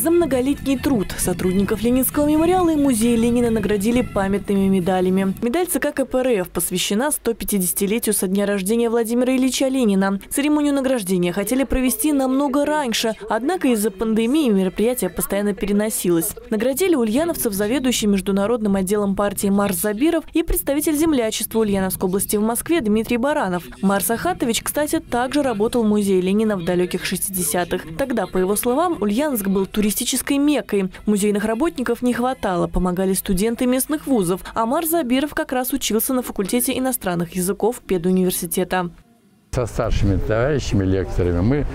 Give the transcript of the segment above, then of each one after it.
За многолетний труд сотрудников Ленинского мемориала и музея Ленина наградили памятными медалями. Медаль ЦК КПРФ посвящена 150-летию со дня рождения Владимира Ильича Ленина. Церемонию награждения хотели провести намного раньше, однако из-за пандемии мероприятие постоянно переносилось. Наградили ульяновцев заведующий международным отделом партии Марс Забиров и представитель землячества Ульяновской области в Москве Дмитрий Баранов. Марс Ахатович, кстати, также работал в музее Ленина в далеких 60-х. Тогда, по его словам, Ульяновск был туристическим туристической меккой. Музейных работников не хватало, помогали студенты местных вузов. Амар Забиров как раз учился на факультете иностранных языков педуниверситета. Со старшими товарищами, лекторами мы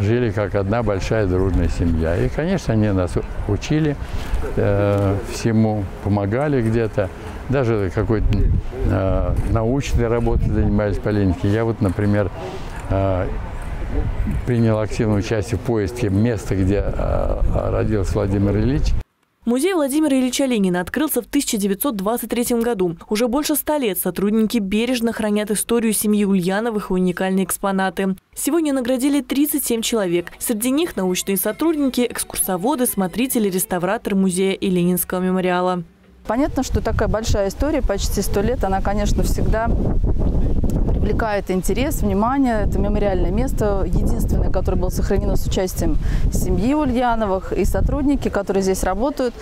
жили как одна большая дружная семья. И, конечно, они нас учили э, всему, помогали где-то. Даже какой-то э, научной работой занимались по Ленинке. Я вот, например, э, принял активное участие в поиске места, где а, а, родился Владимир Ильич. Музей Владимира Ильича Ленина открылся в 1923 году. Уже больше ста лет сотрудники бережно хранят историю семьи Ульяновых и уникальные экспонаты. Сегодня наградили 37 человек. Среди них научные сотрудники, экскурсоводы, смотрители, реставраторы музея и Ленинского мемориала. Понятно, что такая большая история, почти сто лет, она, конечно, всегда привлекает интерес, внимание. Это мемориальное место, единственное, которое было сохранено с участием семьи Ульяновых и сотрудники, которые здесь работают.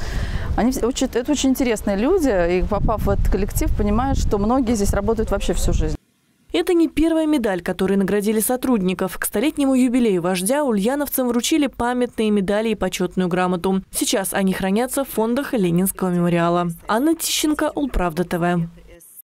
Они, это очень интересные люди, и попав в этот коллектив, понимают, что многие здесь работают вообще всю жизнь. Это не первая медаль, которой наградили сотрудников. К столетнему юбилею вождя ульяновцам вручили памятные медали и почетную грамоту. Сейчас они хранятся в фондах Ленинского мемориала. Анна Тищенко, Улправда ТВ.